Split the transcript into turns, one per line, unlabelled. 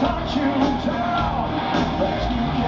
touch you down.